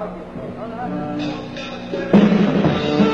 Thank you.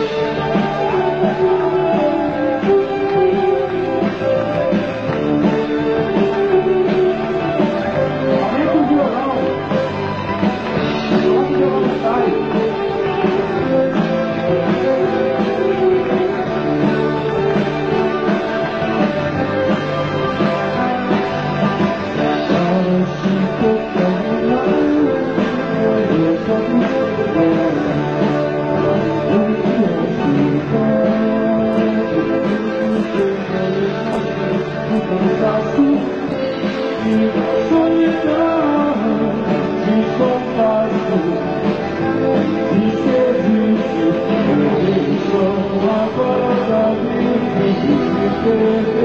Pode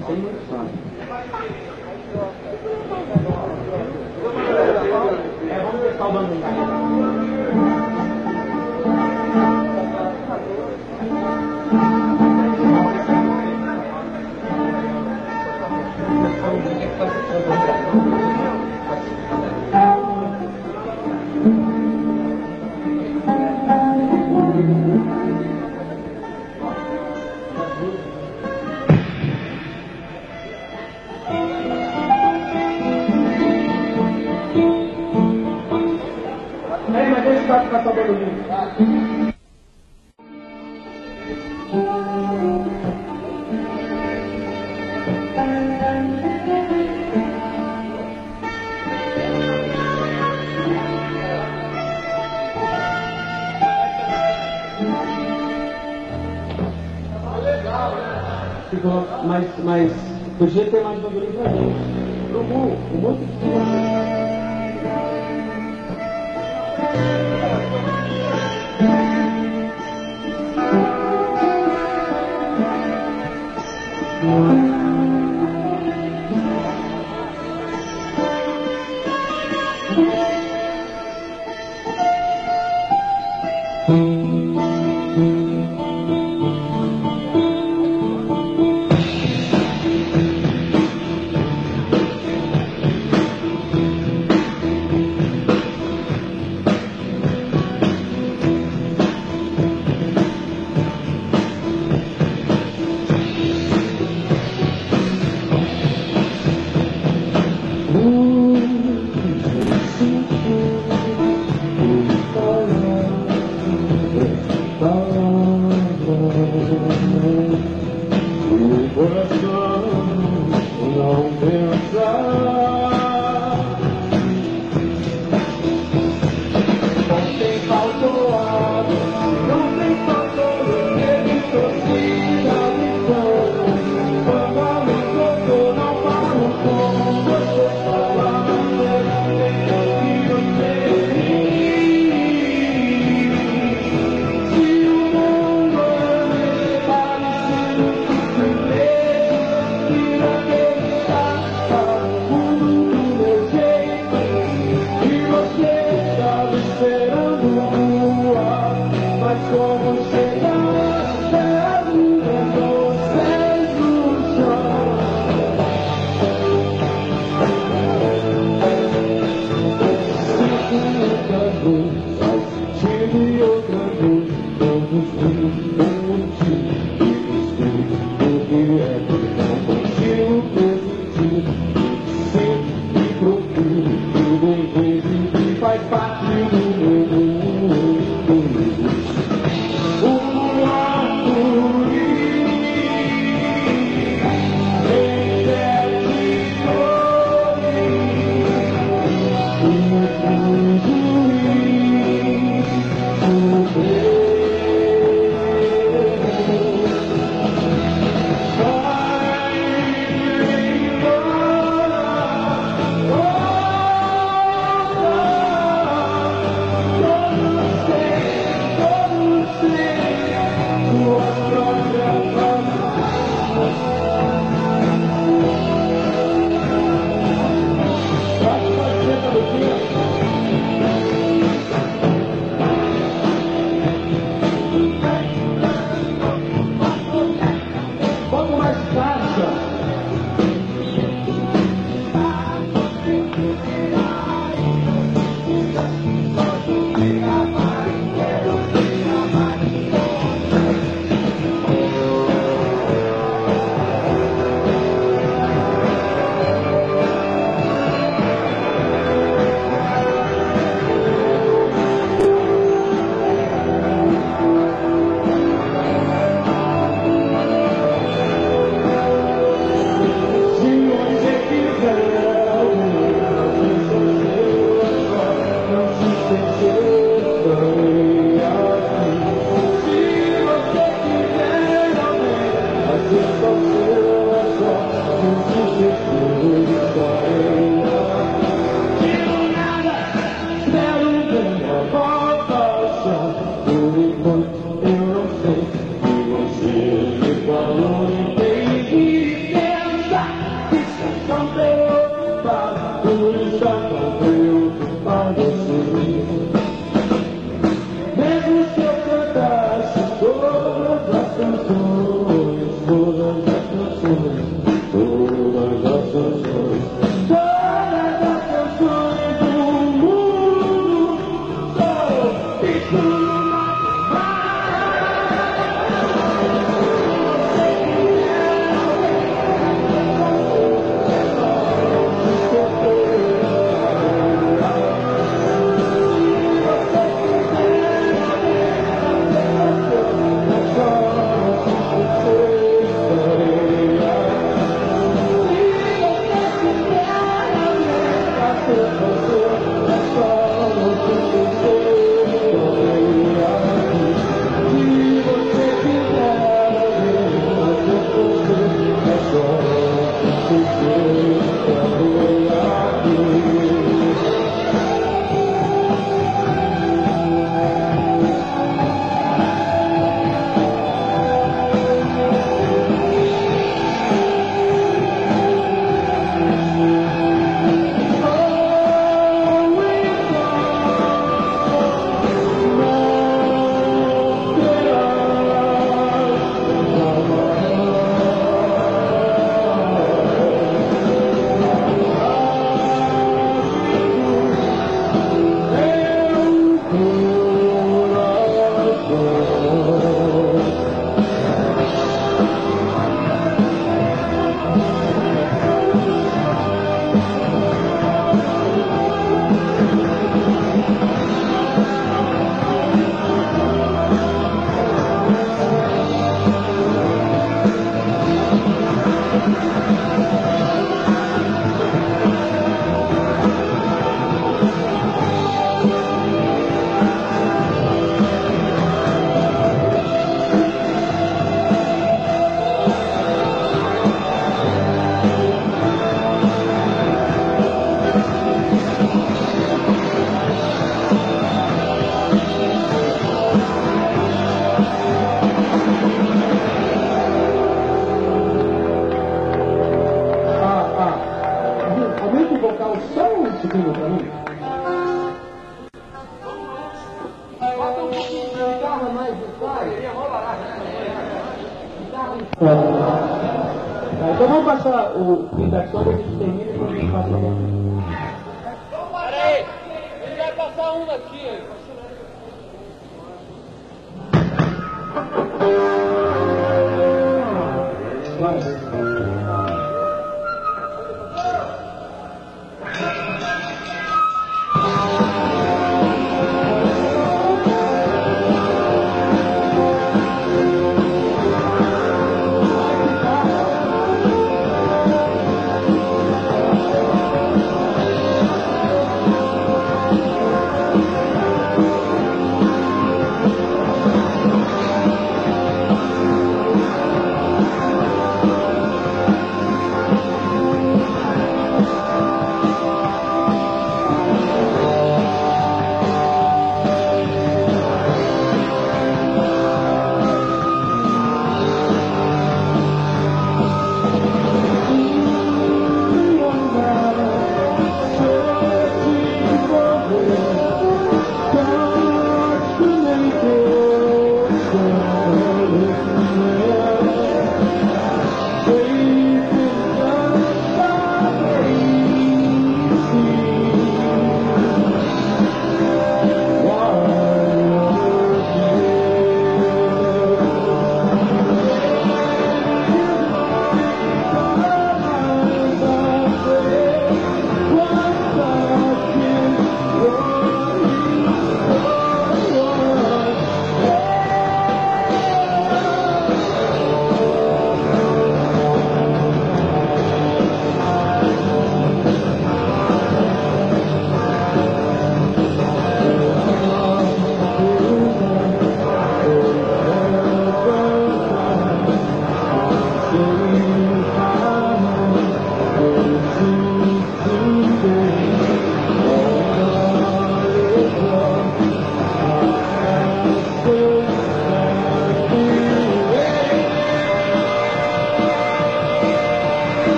行啊。Thank you. na Copa do Mundo. Mas, mas podia ter mais bagulho pra gente. O mundo, o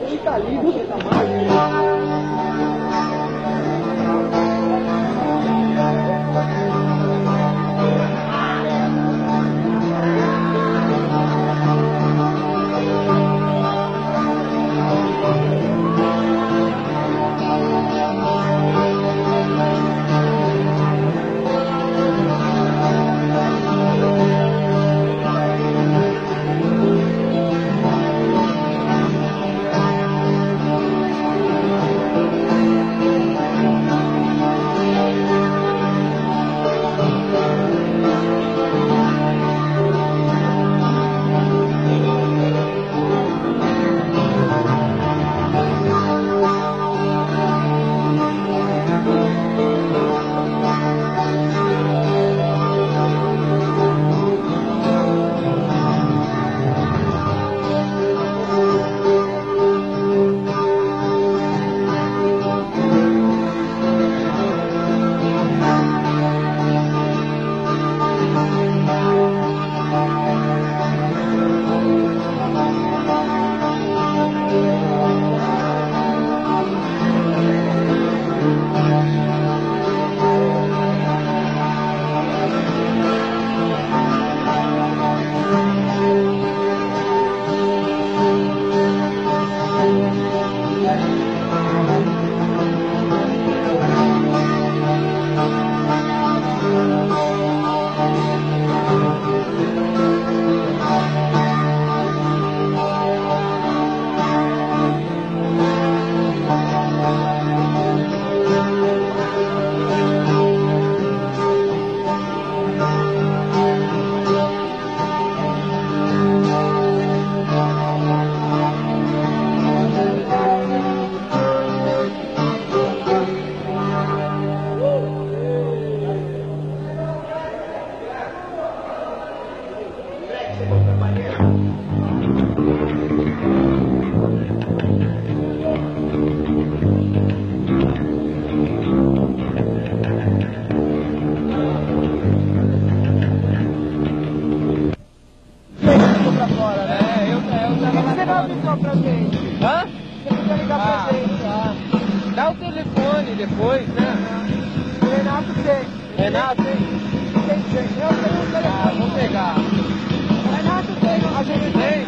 Ele tá ali, você tá mais.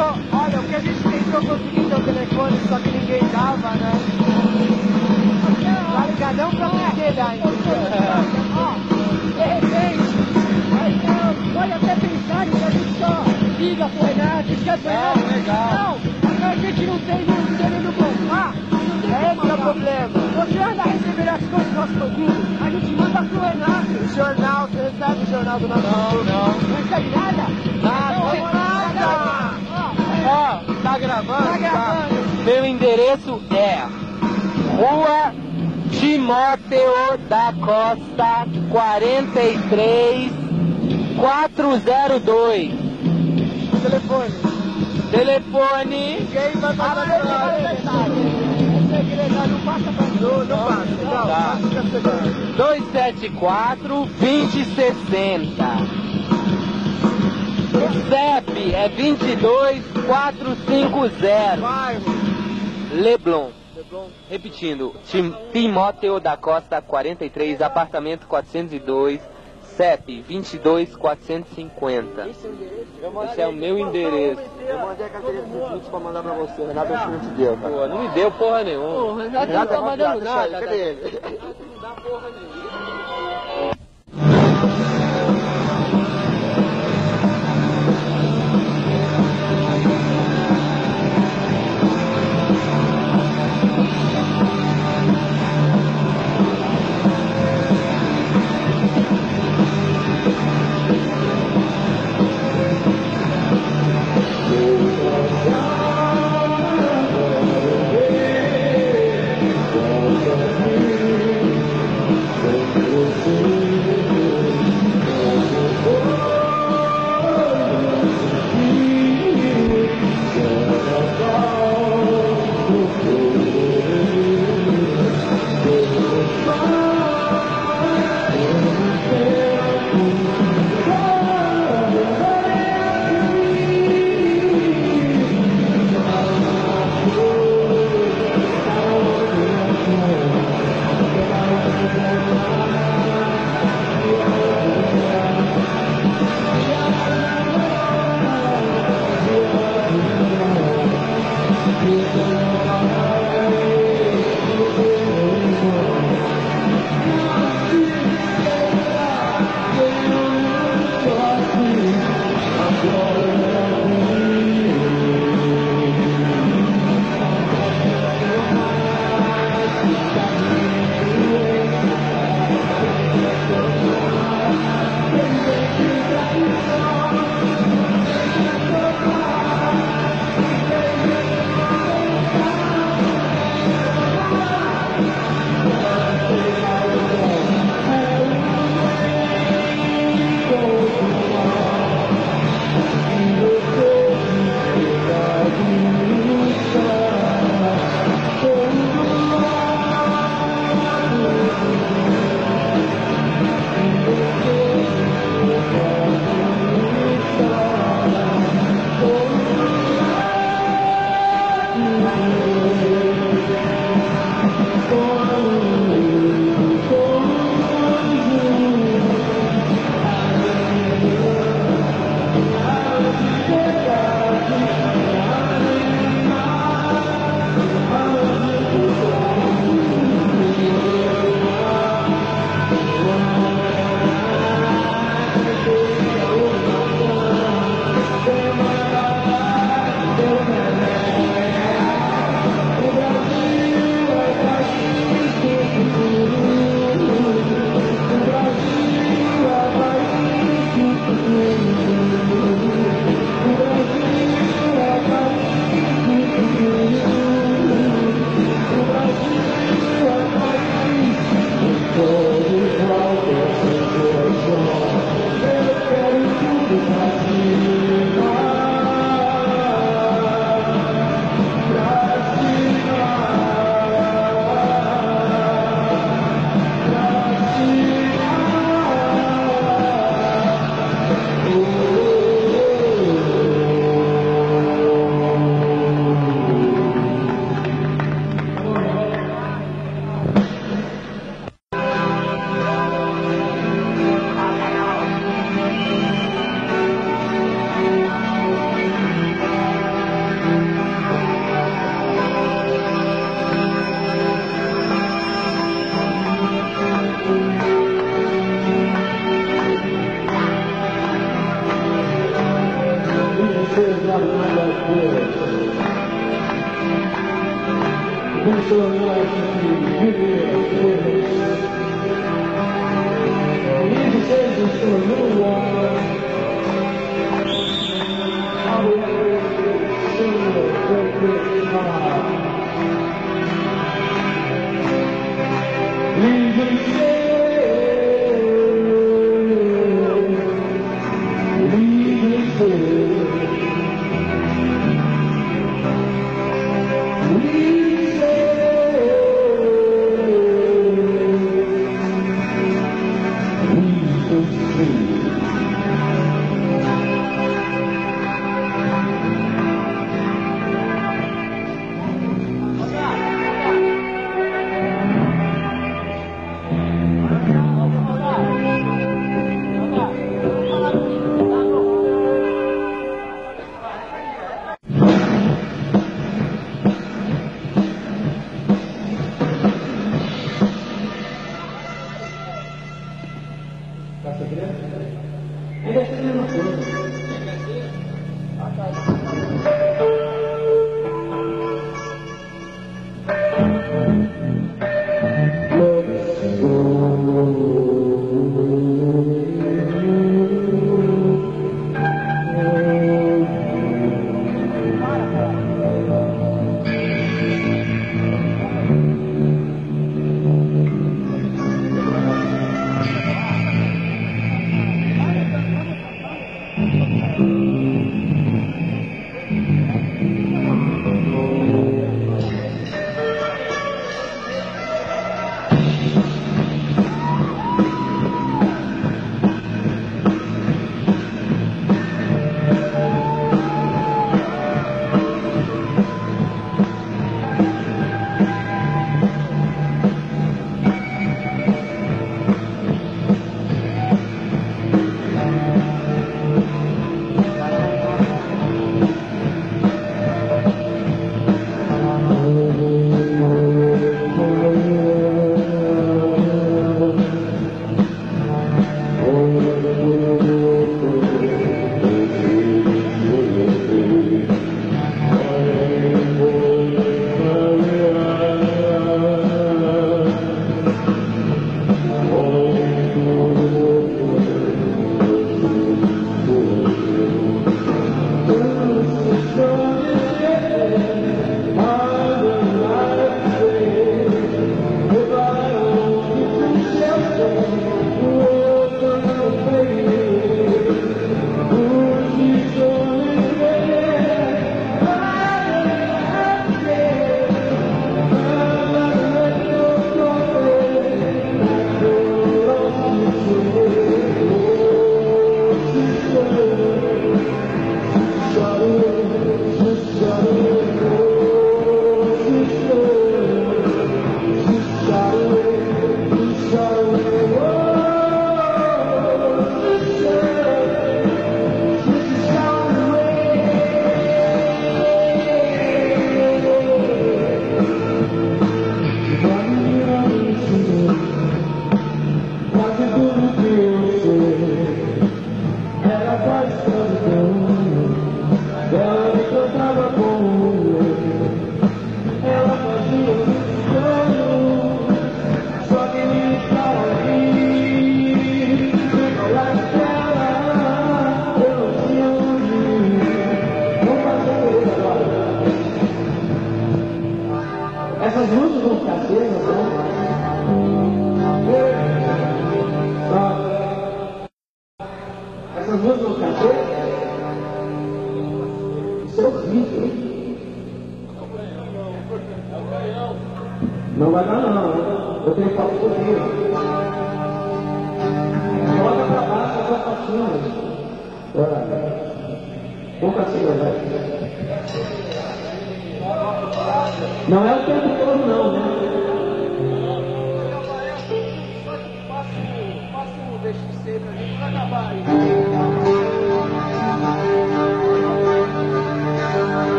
Tentou. Olha, o que a gente tentou conseguir seu telefone, só que ninguém dava, né? Tá ligado? Não pra você dar, entendeu? Ó, de repente, mas não, pode até pensar que a gente só liga pro Renato, esquece Não, Renato. legal. Não, a gente não tem não tem no comprar. Esse é o problema. Você anda recebendo as coisas do nosso bandido, a gente manda pro Renato. O jornal, você recebe o jornal do nosso Não, não. Não recebe nada? Nada. Nada. Ó, tá gravando? Tá gravando. Meu endereço é Rua Timóteo da Costa 43 402. o telefone. Telefone Ninguém vai passar pra Não passa pra Não, não passa. Não, Tá. passa pra você. 274 2060. CEP é 22 450. Bairro. Leblon. Repetindo, Tim- Timóteo da Costa 43, apartamento 402, CEP 22 450. Esse é o meu endereço. Eu mandei a carteirinha dos frutos pra mandar pra você. Renato acho que não te deu, cara. Pô, não me deu porra nenhuma. Renato não tá mandando nada. Cadê ele? We